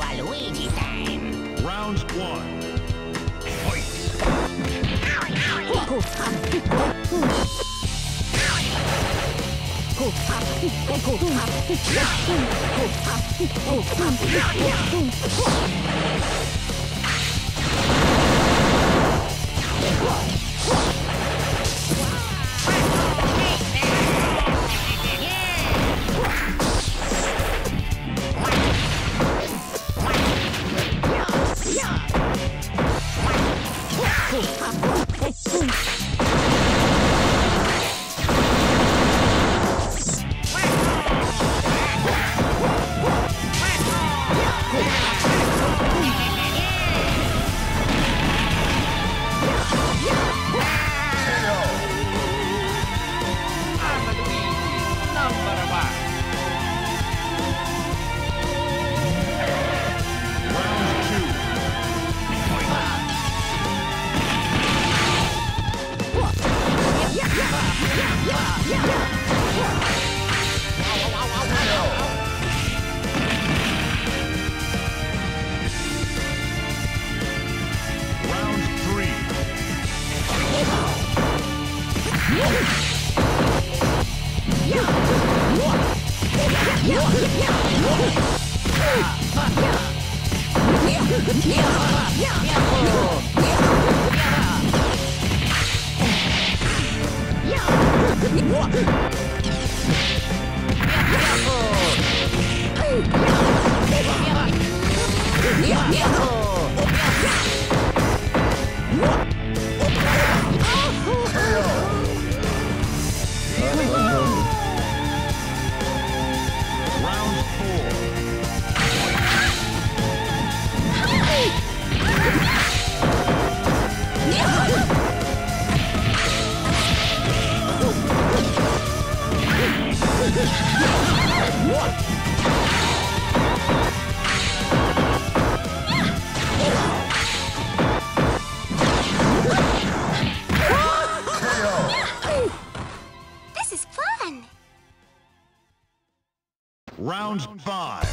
Waluigi time. Round one. Fight. Number Round Round five.